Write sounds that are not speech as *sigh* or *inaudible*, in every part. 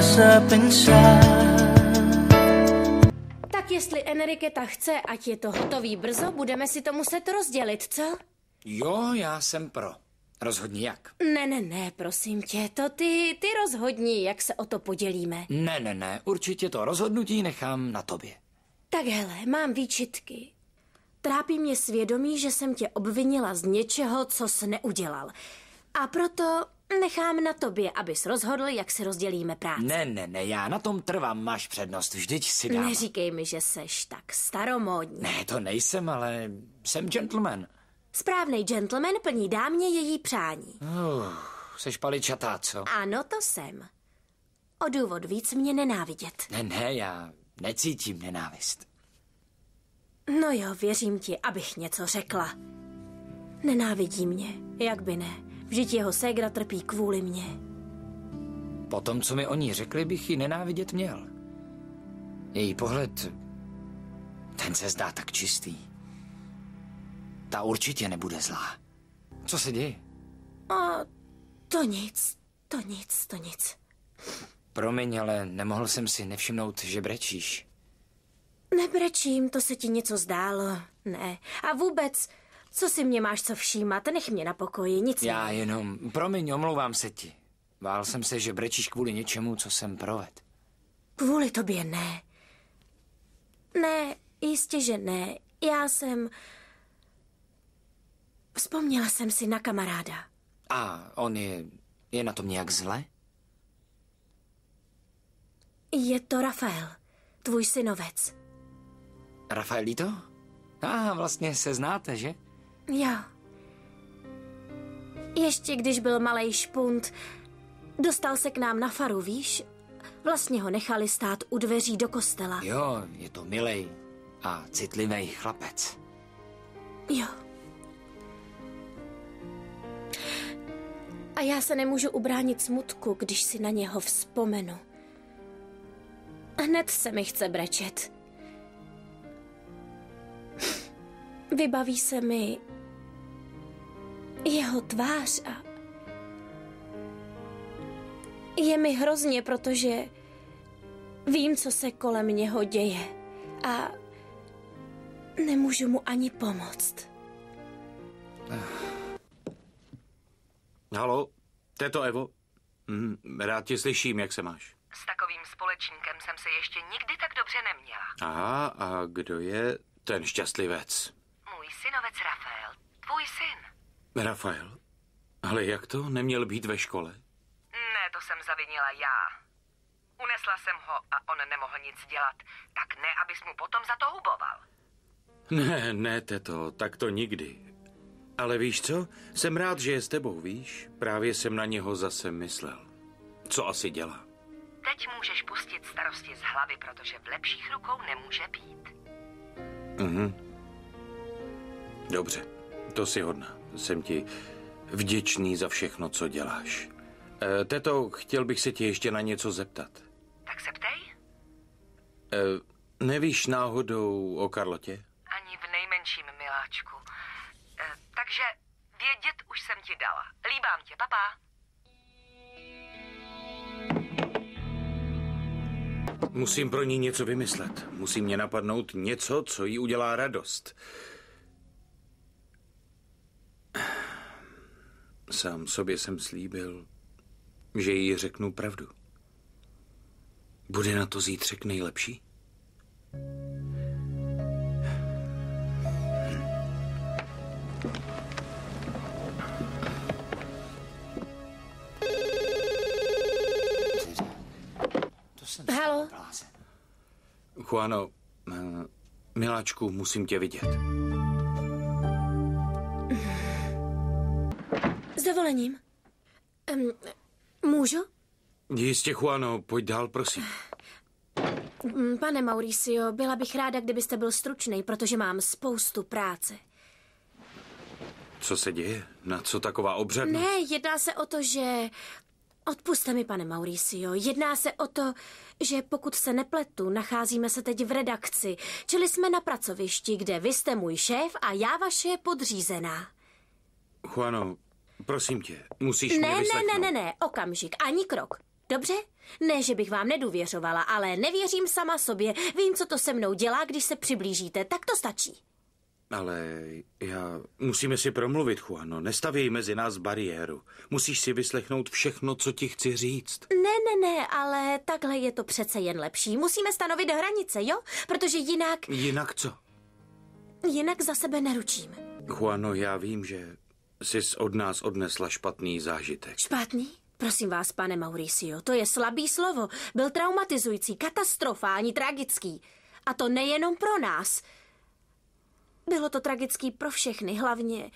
pensar Tak jestli Enriqueta chce, ať je to hotový brzo, budeme si to muset rozdělit, co? Jo, já jsem pro. Rozhodně jak? Ne, ne, ne, prosím tě, to ty, ty rozhodni, jak se o to podělíme. Ne, ne, ne, určitě to rozhodnutí nechám na tobě. Tak hele, mám výčitky. Trápí mě svědomí, že jsem tě obvinila z něčeho, co jsi neudělal. A proto nechám na tobě, abys rozhodl, jak si rozdělíme práci. Ne, ne, ne, já na tom trvám, máš přednost, vždyť si dám. Neříkej mi, že seš tak staromódní. Ne, to nejsem, ale jsem gentleman. Správný gentleman plní dámě její přání. Uh, seš paličatá, co? Ano, to jsem. O důvod víc mě nenávidět. Ne, ne, já necítím nenávist. No jo, věřím ti, abych něco řekla. Nenávidí mě, jak by ne. Vždyť jeho ségra trpí kvůli mně. Po tom, co mi o ní řekli, bych ji nenávidět měl. Její pohled, ten se zdá tak čistý. Ta určitě nebude zlá. Co se děje? A to nic, to nic, to nic. Promiň, ale nemohl jsem si nevšimnout, že brečíš. Nebrečím, to se ti něco zdálo. Ne. A vůbec, co si mě máš co všímat, nech mě na pokoji, nic Já ne. jenom, promiň, omlouvám se ti. Bál jsem se, že brečíš kvůli něčemu, co jsem proved. Kvůli tobě ne. Ne, jistě, že ne. Já jsem... Vzpomněla jsem si na kamaráda. A on je, je na tom nějak zle? Je to Rafael, tvůj synovec. Rafaelito? A vlastně se znáte, že? Jo. Ještě když byl malý špunt, dostal se k nám na faru, víš? Vlastně ho nechali stát u dveří do kostela. Jo, je to milej a citlivý chlapec. Jo. A já se nemůžu ubránit smutku, když si na něho vzpomenu. Hned se mi chce brečet. Vybaví se mi jeho tvář a je mi hrozně, protože vím, co se kolem něho děje a nemůžu mu ani pomoct. Halo, této Evo? Hm, rád tě slyším, jak se máš. S takovým společníkem jsem se ještě nikdy tak dobře neměla. Aha, a kdo je ten šťastlivec? Můj synovec Rafael, tvůj syn. Rafael? Ale jak to? Neměl být ve škole? Ne, to jsem zavinila já. Unesla jsem ho a on nemohl nic dělat. Tak ne, abys mu potom za to huboval. Ne, ne, teto, tak to nikdy. Ale víš co? Jsem rád, že je s tebou, víš? Právě jsem na něho zase myslel. Co asi dělá? Teď můžeš pustit starosti z hlavy, protože v lepších rukou nemůže být. Mhm. Dobře, to si hodná. Jsem ti vděčný za všechno, co děláš. E, teto, chtěl bych se tě ještě na něco zeptat. Tak se ptej? E, nevíš náhodou o Karlotě? Ani v nejmenším miláčku. E, takže vědět už jsem ti dala. Líbám tě, papá. Musím pro ní něco vymyslet. Musí mě napadnout něco, co jí udělá radost. Sám sobě jsem slíbil, že jí řeknu pravdu. Bude na to zítřek nejlepší? Halo? Juano, eh, miláčku, musím tě vidět. S dovolením. Um, můžu? Jistě, Juano, pojď dál, prosím. Mm, Pane Mauricio, byla bych ráda, kdybyste byl stručný, protože mám spoustu práce. Co se děje? Na co taková obřadnost? Ne, jedná se o to, že... Odpuste mi, pane Mauricio, jedná se o to, že pokud se nepletu, nacházíme se teď v redakci, čili jsme na pracovišti, kde vy jste můj šéf a já vaše podřízená. Juano, prosím tě, musíš mě Ne, ne, vyslechnout. ne, ne, ne, okamžik, ani krok. Dobře? Ne, že bych vám nedůvěřovala, ale nevěřím sama sobě. Vím, co to se mnou dělá, když se přiblížíte. Tak to stačí. Ale já... Musíme si promluvit, Juano. Nestavěj mezi nás bariéru. Musíš si vyslechnout všechno, co ti chci říct. Ne, ne, ne, ale takhle je to přece jen lepší. Musíme stanovit hranice, jo? Protože jinak... Jinak co? Jinak za sebe neručím. Juano, já vím, že jsi od nás odnesla špatný zážitek. Špatný? Prosím vás, pane Mauricio, to je slabý slovo. Byl traumatizující, katastrofální, tragický. A to nejenom pro nás. Bylo to tragický pro všechny, hlavně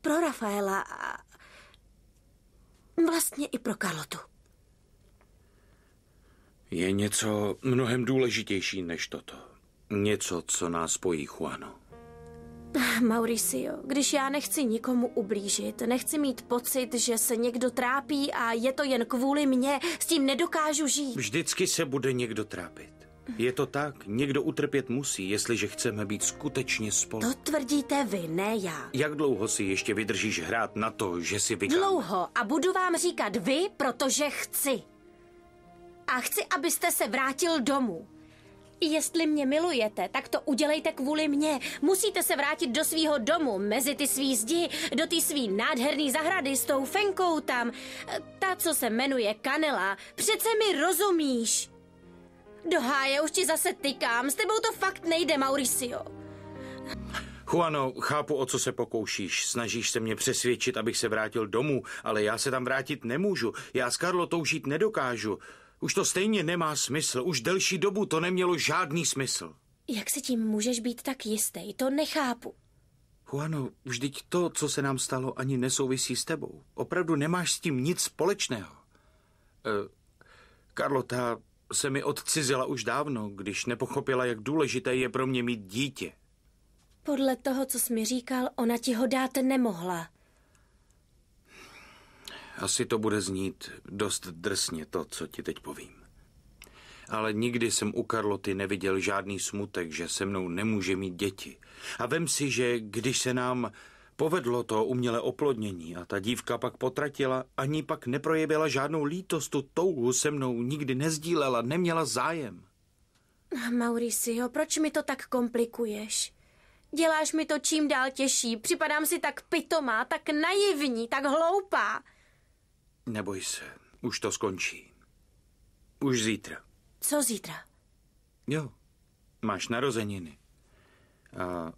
pro Rafaela a vlastně i pro Karlotu. Je něco mnohem důležitější než toto. Něco, co nás spojí, Juano. *sighs* Mauricio, když já nechci nikomu ublížit, nechci mít pocit, že se někdo trápí a je to jen kvůli mně, s tím nedokážu žít. Vždycky se bude někdo trápit. Je to tak, někdo utrpět musí, jestliže chceme být skutečně spolu. To tvrdíte vy, ne já. Jak dlouho si ještě vydržíš hrát na to, že si vykám? Dlouho a budu vám říkat vy, protože chci. A chci, abyste se vrátil domů. Jestli mě milujete, tak to udělejte kvůli mně. Musíte se vrátit do svýho domu, mezi ty svý zdi, do ty svý nádherný zahrady s tou fenkou tam. Ta, co se jmenuje Kanela. Přece mi rozumíš. Do háje už ti zase tykám, s tebou to fakt nejde, Mauricio. Juano, chápu, o co se pokoušíš. Snažíš se mě přesvědčit, abych se vrátil domů, ale já se tam vrátit nemůžu. Já s Karlotou žít nedokážu. Už to stejně nemá smysl. Už delší dobu to nemělo žádný smysl. Jak si tím můžeš být tak jistý? To nechápu. Juano, vždyť to, co se nám stalo, ani nesouvisí s tebou. Opravdu nemáš s tím nic společného. E, Karlota se mi odcizila už dávno, když nepochopila, jak důležité je pro mě mít dítě. Podle toho, co jsi mi říkal, ona ti ho dát nemohla. Asi to bude znít dost drsně to, co ti teď povím. Ale nikdy jsem u Karloty neviděl žádný smutek, že se mnou nemůže mít děti. A vem si, že když se nám povedlo to umělé oplodnění a ta dívka pak potratila, ani pak neprojevila žádnou lítost, tu touhu se mnou nikdy nezdílela, neměla zájem. Mauricio, proč mi to tak komplikuješ? Děláš mi to čím dál těžší. Připadám si tak pitomá, tak naivní, tak hloupá. Neboj se, už to skončí. Už zítra. Co zítra? Jo, máš narozeniny. A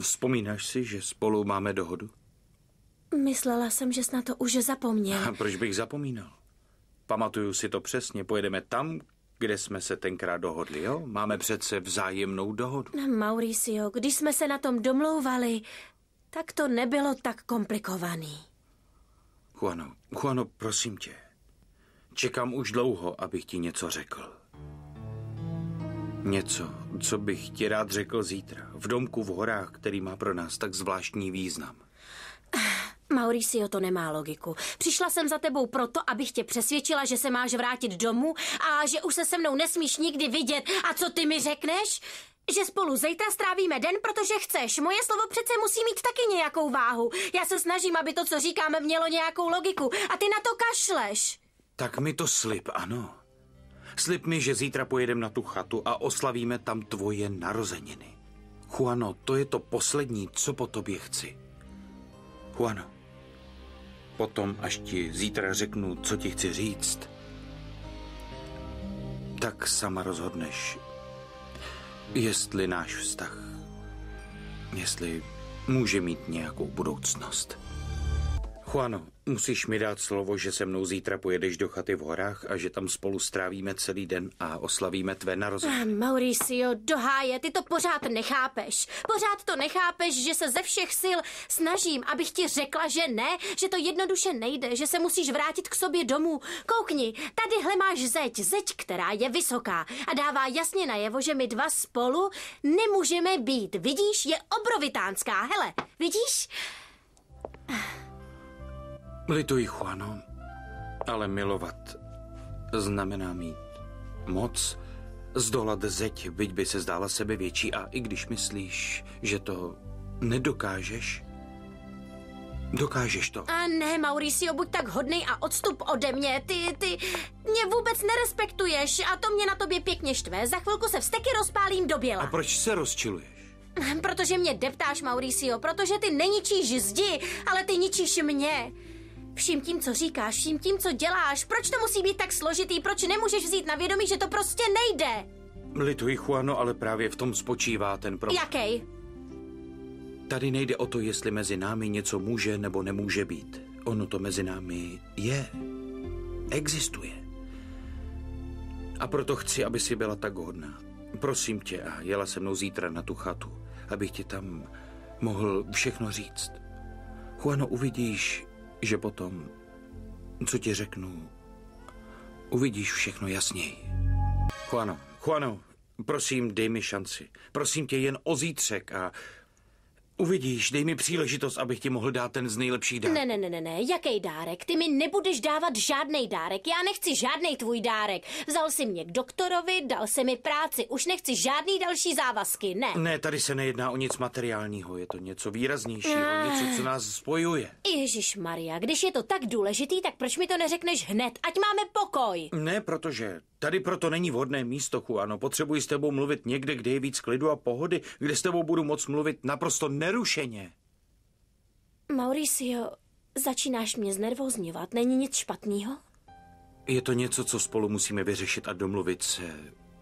vzpomínáš si, že spolu máme dohodu? Myslela jsem, že na to už zapomněl. A proč bych zapomínal? Pamatuju si to přesně. Pojedeme tam, kde jsme se tenkrát dohodli, jo? Máme přece vzájemnou dohodu. Mauricio, když jsme se na tom domlouvali, tak to nebylo tak komplikovaný. Juano, Juano, prosím tě. Čekám už dlouho, abych ti něco řekl. Něco, co bych ti rád řekl zítra, v domku v horách, který má pro nás tak zvláštní význam. *sighs* Mauricio, to nemá logiku. Přišla jsem za tebou proto, abych tě přesvědčila, že se máš vrátit domů a že už se se mnou nesmíš nikdy vidět. A co ty mi řekneš? Že spolu zítra strávíme den, protože chceš. Moje slovo přece musí mít taky nějakou váhu. Já se snažím, aby to, co říkáme, mělo nějakou logiku. A ty na to kašleš. Tak mi to slib, ano. Slib mi, že zítra pojedem na tu chatu a oslavíme tam tvoje narozeniny. Juano, to je to poslední, co po tobě chci. Juano, potom, až ti zítra řeknu, co ti chci říct, tak sama rozhodneš, jestli náš vztah, jestli může mít nějakou budoucnost. Juano, musíš mi dát slovo, že se mnou zítra pojedeš do chaty v horách a že tam spolu strávíme celý den a oslavíme tvé narozeniny. Mauricio, doháje, ty to pořád nechápeš. Pořád to nechápeš, že se ze všech sil snažím, abych ti řekla, že ne, že to jednoduše nejde, že se musíš vrátit k sobě domů. Koukni, tadyhle máš zeď, zeď, která je vysoká a dává jasně najevo, že my dva spolu nemůžeme být. Vidíš, je obrovitánská. Hele, vidíš? Lituji, Juano, ale milovat znamená mít moc, zdolat zeď, byť by se zdála sebe větší a i když myslíš, že to nedokážeš, Dokážeš to. A ne, Mauricio, buď tak hodnej a odstup ode mě. Ty, ty mě vůbec nerespektuješ a to mě na tobě pěkně štve. Za chvilku se vsteky rozpálím do běla. A proč se rozčiluješ? Protože mě deptáš, Mauricio, protože ty neničíš zdi, ale ty ničíš mě. Vším tím, co říkáš, vším tím, co děláš, proč to musí být tak složitý, proč nemůžeš vzít na vědomí, že to prostě nejde? Lituji, Juano, ale právě v tom spočívá ten problém. Jakej? Tady nejde o to, jestli mezi námi něco může nebo nemůže být. Ono to mezi námi je. Existuje. A proto chci, aby si byla tak hodná. Prosím tě a jela se mnou zítra na tu chatu, abych ti tam mohl všechno říct. Juano, uvidíš, že potom, co ti řeknu, uvidíš všechno jasněji. Juano, Juano, prosím, dej mi šanci. Prosím tě jen o zítřek a Uvidíš, dej mi příležitost, abych ti mohl dát ten z nejlepších dárků. Ne, ne, ne, ne, ne, jaký dárek? Ty mi nebudeš dávat žádný dárek. Já nechci žádný tvůj dárek. Vzal si mě k doktorovi, dal si mi práci. Už nechci žádný další závazky, ne. Ne, tady se nejedná o nic materiálního, je to něco výraznějšího, Ah. něco, co nás spojuje. Ježíš Maria, když je to tak důležitý, tak proč mi to neřekneš hned? Ať máme pokoj. Ne, protože tady proto není vhodné místo, Juano. Potřebuji s tebou mluvit někde, kde je víc klidu a pohody, kde s tebou budu moc mluvit naprosto nerušeně. Mauricio, začínáš mě znervozňovat. Není nic špatného? Je to něco, co spolu musíme vyřešit a domluvit se,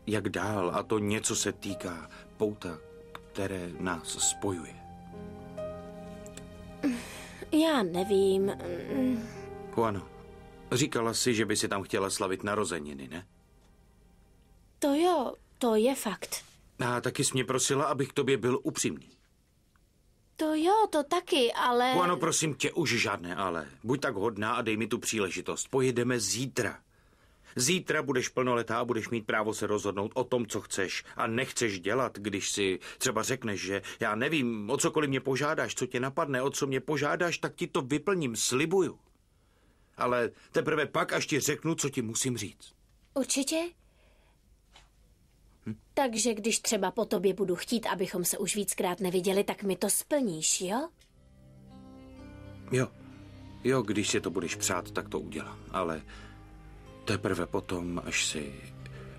jak dál. A to něco se týká pouta, které nás spojuje. Já nevím. Juano, říkala si, že by si tam chtěla slavit narozeniny, ne? To jo, to je fakt. A taky jsi mě prosila, abych k tobě byl upřímný. To jo, to taky, ale... Juano, prosím tě, už žádné ale. Buď tak hodná a dej mi tu příležitost. Pojedeme zítra. Zítra budeš plnoletá a budeš mít právo se rozhodnout o tom, co chceš a nechceš dělat, když si třeba řekneš, že já nevím, o cokoliv mě požádáš, co tě napadne, o co mě požádáš, tak ti to vyplním, slibuju. Ale teprve pak, až ti řeknu, co ti musím říct. Určitě? Takže když třeba po tobě budu chtít, abychom se už víckrát neviděli, tak mi to splníš, jo? Jo, jo, když si to budeš přát, tak to udělám, ale teprve potom, až si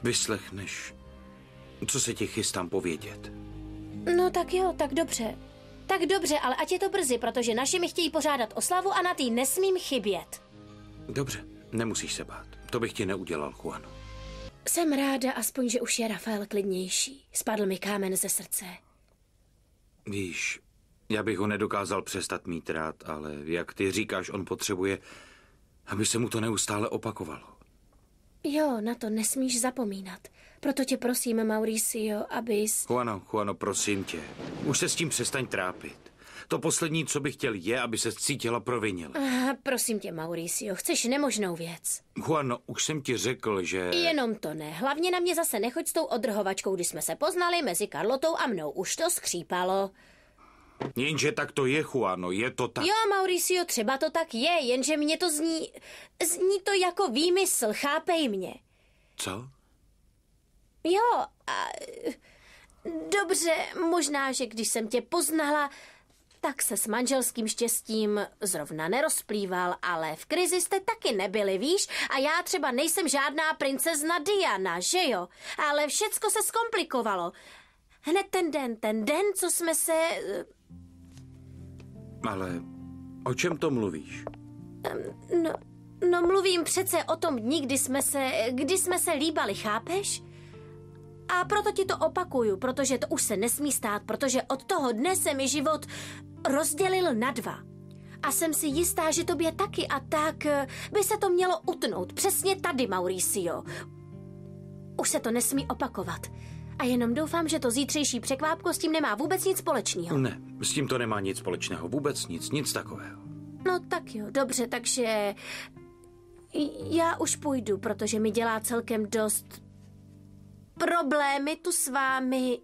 vyslechneš, co se ti chystám povědět. No tak jo, tak dobře. Tak dobře, ale ať je to brzy, protože naši mi chtějí pořádat oslavu a na tý nesmím chybět. Dobře, nemusíš se bát. To bych ti neudělal, Juano. Jsem ráda aspoň, že už je Rafael klidnější. Spadl mi kámen ze srdce. Víš, já bych ho nedokázal přestat mít rád, ale jak ty říkáš, on potřebuje, aby se mu to neustále opakovalo. Jo, na to nesmíš zapomínat. Proto tě prosím, Mauricio, abys... Juano, Juano, prosím tě, už se s tím přestaň trápit. To poslední, co bych chtěl, je, aby se cítila provinile. Ah, prosím tě, Mauricio, chceš nemožnou věc. Juano, už jsem ti řekl, že... Jenom to ne. Hlavně na mě zase nechoď s tou odrhovačkou, když jsme se poznali mezi Karlotou a mnou. Už to skřípalo. Jenže tak to je, Juano, je to tak. Jo, Mauricio, třeba to tak je, jenže mě to zní... Zní to jako výmysl, chápej mě. Co? Jo, a... Dobře, možná, že když jsem tě poznala, tak se s manželským štěstím zrovna nerozplýval, ale v krizi jste taky nebyli, víš? A já třeba nejsem žádná princezna Diana, že jo? Ale všecko se zkomplikovalo. Hned ten den, ten den, co jsme se... Ale o čem to mluvíš? No, no mluvím přece o tom dní, kdy jsme se, kdy jsme se líbali, chápeš? A proto ti to opakuju, protože to už se nesmí stát, protože od toho dne se mi život rozdělil na dva. A jsem si jistá, že tobě taky a tak eh, by se to mělo utnout. Přesně tady, Mauricio. Už se to nesmí opakovat. A jenom doufám, že to zítřejší překvápko s tím nemá vůbec nic společného. Ne, s tím to nemá nic společného, vůbec nic, nic takového. No tak jo, dobře, takže já už půjdu, protože mi dělá celkem dost problémy tu s vámi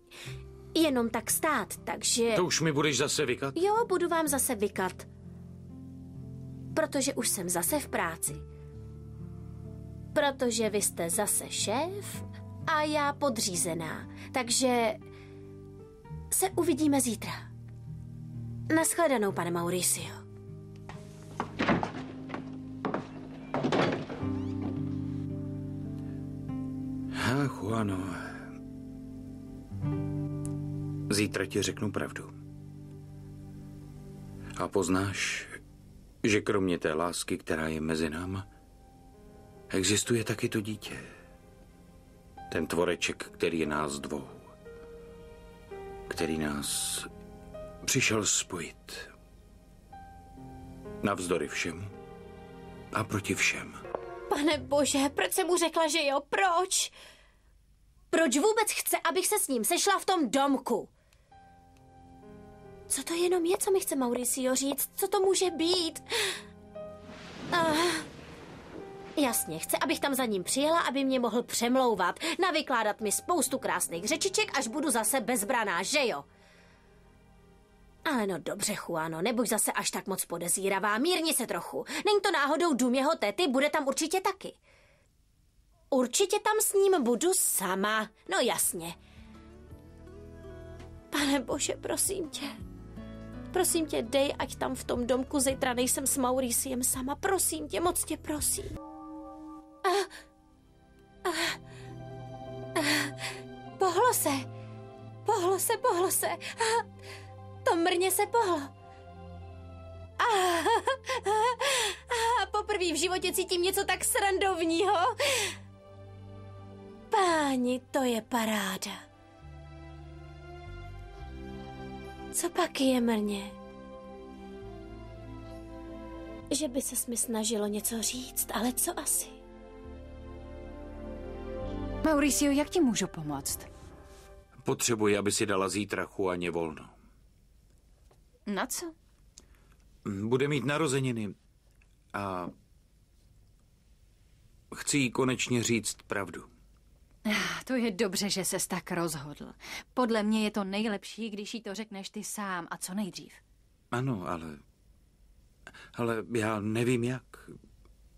jenom tak stát, takže... To už mi budeš zase vykat? Jo, budu vám zase vykat. Protože už jsem zase v práci. Protože vy jste zase šéf a já podřízená. Takže se uvidíme zítra. Naschledanou, pane Mauricio. Ah, Juano. Zítra ti řeknu pravdu. A poznáš, že kromě té lásky, která je mezi náma, existuje taky to dítě. Ten tvoreček, který je nás dvou. Který nás přišel spojit. Navzdory všemu a proti všem. Pane bože, proč jsem mu řekla, že jo? Proč? Proč vůbec chce, abych se s ním sešla v tom domku? Co to jenom je, co mi chce Mauricio říct? Co to může být? Ah. Jasně, chce, abych tam za ním přijela, aby mě mohl přemlouvat, navykládat mi spoustu krásných řečiček, až budu zase bezbraná, že jo? Ale no dobře, Juano, nebuď zase až tak moc podezíravá, mírni se trochu. Není to náhodou dům jeho tety, bude tam určitě taky. Určitě tam s ním budu sama, no jasně. Pane bože, prosím tě. Prosím tě, dej, ať tam v tom domku zítra nejsem s Mauriciem sama. Prosím tě, moc tě prosím. Ah, ah, ah, pohlo se. Pohlo se, pohlo se. Ah, to mrně se pohlo. Ah, ah, poprvé v životě cítím něco tak srandovního. Páni, to je paráda. Co pak je mrně? Že by se mi snažilo něco říct, ale co asi? Mauricio, jak ti můžu pomoct? Potřebuji, aby si dala zítra Juaně volno. Na co? Bude mít narozeniny a chci jí konečně říct pravdu. Ah, To je dobře, že ses tak rozhodl. Podle mě je to nejlepší, když jí to řekneš ty sám a co nejdřív. Ano, ale... Ale já nevím jak.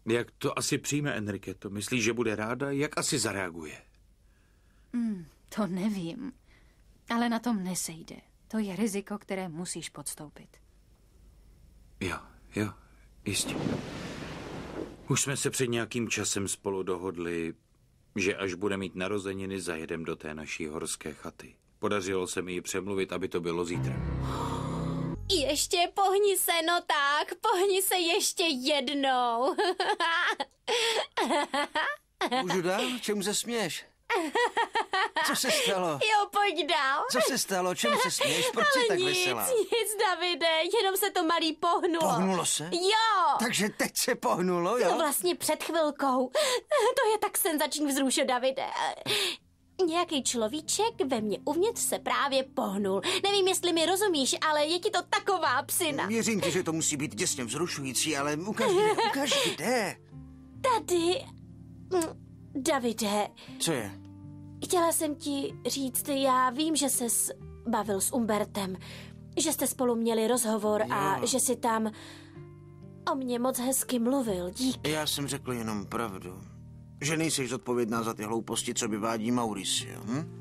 Jak to asi přijme Enrique? To myslí, že bude ráda? Jak asi zareaguje? To nevím. Ale na tom nesejde. To je riziko, které musíš podstoupit. Jo, jo, jistě. Už jsme se před nějakým časem spolu dohodli, že až bude mít narozeniny, zajedem do té naší horské chaty. Podařilo se mi ji přemluvit, aby to bylo zítra. Ještě pohni se, no tak, pohni se ještě jednou. *laughs* Můžu dál? Čemu se směješ? *laughs* Co se stalo? jo, pojď dál. Co se stalo? Čemu se směješ? Proč jsi Ale tak nic, veselá? nic, Davide, jenom se to malý pohnulo. Pohnulo se? Jo. Takže teď se pohnulo, jo? No vlastně před chvilkou. To je tak senzační vzrušo, Davide. Nějaký človíček ve mně uvnitř se právě pohnul. Nevím, jestli mi rozumíš, ale je ti to taková psina. Věřím ti, že to musí být děsně vzrušující, ale ukaž, kde, ukaž, kde. Tady... Davide, Co je? chtěla jsem ti říct, já vím, že se bavil s Umbertem, že jste spolu měli rozhovor a Jo. že si tam o mě moc hezky mluvil. Díky. Já jsem řekl jenom pravdu. Že nejseš zodpovědná za ty hlouposti, co vyvádí Mauricio. Hm?